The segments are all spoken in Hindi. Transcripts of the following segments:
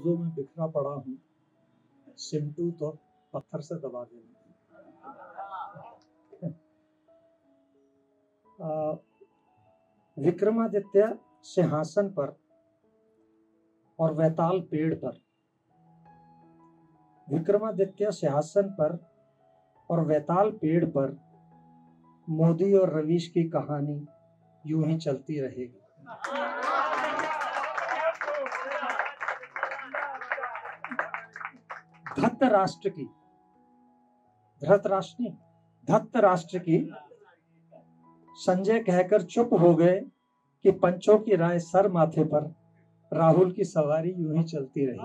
लफ्जों में बिखरा पड़ा हूँ सिमटू तो पत्थर से दबा देना। विक्रमादित्य सिंहासन पर और वैताल पेड़ पर। विक्रमादित्य सिंहासन पर और वैताल पेड़ पर मोदी और रवीश की कहानी यूँ ही चलती रहेगी। धत्त राष्ट्र की। धृत राष्ट्र नहीं धत्त राष्ट्र की संजय कहकर चुप हो गए कि पंचों की राय सर माथे पर, राहुल की सवारी यूँ ही चलती रही।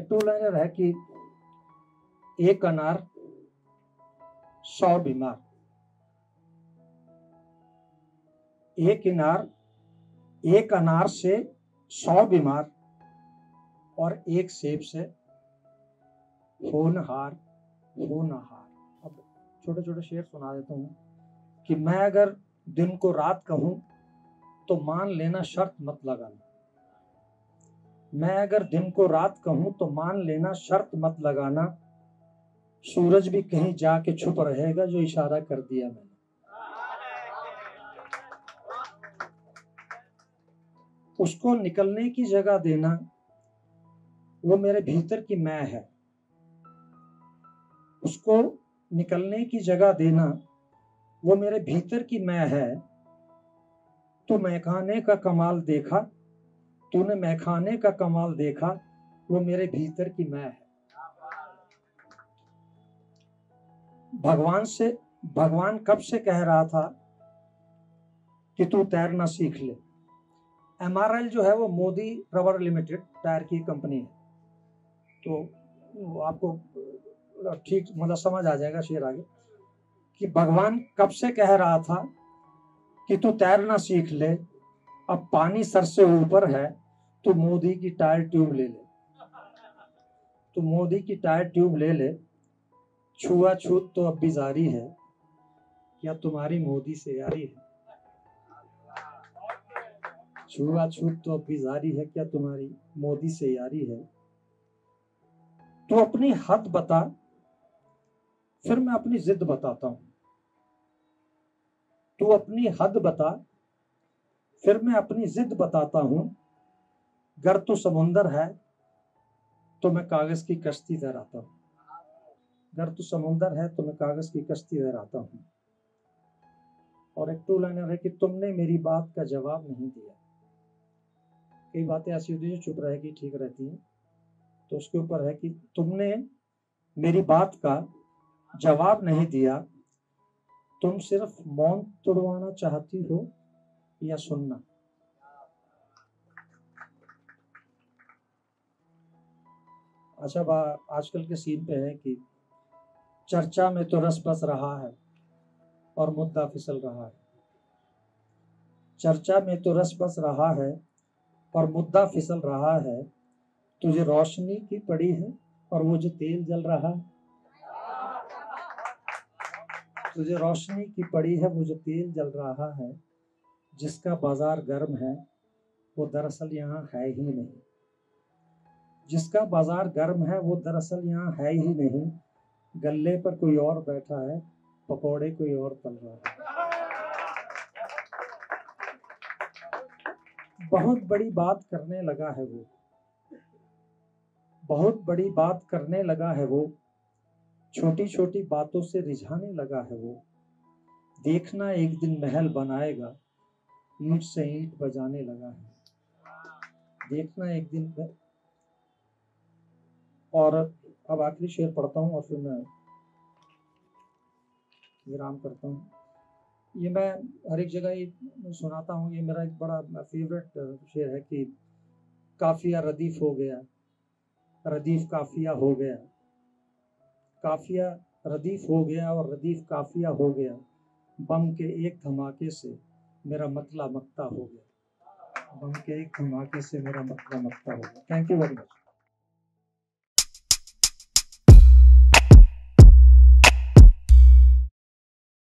टू लाइनर है कि एक अनार, सौ बीमार। एक इनार, एक अनार से सौ बीमार। और एक सेब से होनहार होनहार। अब छोटे छोटे शेर सुना देता हूँ कि मैं अगर दिन को रात कहूँ तो मान लेना शर्त मत लगाना मैं अगर दिन को रात कहूँ तो मान लेना शर्त मत लगाना। सूरज भी कहीं जाके छुप रहेगा, जो इशारा कर दिया मैंने। उसको निकलने की जगह देना वो मेरे भीतर की मैं है। उसको निकलने की जगह देना, वो मेरे भीतर की मैं है। तो मैखाने का कमाल देखा, तूने मैखाने का कमाल देखा, वो मेरे भीतर की मैं है। भगवान से, भगवान कब से कह रहा था कि तू तैरना सीख ले? एमआरएल जो है वो मोदी रबर लिमिटेड टायर की कंपनी है। तो आपको ठीक मतलब समझ आ जाएगा शेर आगे, कि भगवान कब से कह रहा था कि तू तैरना सीख ले, अब पानी सर से ऊपर है तो मोदी की टायर ट्यूब ले ले। तो मोदी की टायर ट्यूब ले ले, छुआ छूत तो अब भी जारी है क्या तुम्हारी मोदी से यारी है? छुआ छूत तो अब भी जारी है, क्या तुम्हारी मोदी से यारी है? तो अपनी हद बता, फिर मैं अपनी जिद बताता हूँ। तू अपनी हद बता, फिर मैं अपनी जिद बताता हूँ। गर तो समुंदर है तो मैं कागज़ की कश्ती तैराता हूँ। गर तो समुंदर है तो मैं कागज़ की कश्ती तैराता हूँ। और एक टू लाइनर है कि तुमने मेरी बात का जवाब नहीं दिया। कई बातें ऐसी होती है जो चुप रहेगी, ठीक रहती हैं। तो उसके ऊपर है कि तुमने मेरी बात का जवाब नहीं दिया। तुम सिर्फ़ मौन तोड़वाना चाहती हो या सुनना? अच्छा बा, आजकल के सीन पे है कि चर्चा में तो रस बस रहा है और मुद्दा फिसल रहा है। चर्चा में तो रस बस रहा है और मुद्दा फिसल रहा है तुझे रोशनी की पड़ी है और वो जो तेल जल रहा है। तुझे रोशनी की पड़ी है, वो जो तेल जल रहा है, जिसका बाज़ार गर्म है, वो दरअसल यहाँ है ही नहीं। जिसका बाज़ार गर्म है, वो दरअसल यहाँ है ही नहीं। गले पर कोई और बैठा है, पकोड़े कोई और तल रहा है। बहुत बड़ी बात करने लगा है वो। बहुत बड़ी बात करने लगा है वो। छोटी छोटी बातों से रिझाने लगा है वो। देखना एक दिन महल बनाएगा ईट से ईट बजाने लगा है। देखना एक दिन और अब आखिरी शेर पढ़ता हूँ और फिर मैं विराम करता हूँ। ये मैं हर एक जगह ये सुनाता हूँ, ये मेरा एक बड़ा फेवरेट शेर है कि काफिया रदीफ हो गया। रदीफ काफिया हो गया। काफिया रदीफ हो गया और रदीफ काफिया हो गया। बम के एक धमाके से मेरा मतला मकता हो गया। बम के एक धमाके से मेरा मतला मकता हो गया। Thank you very much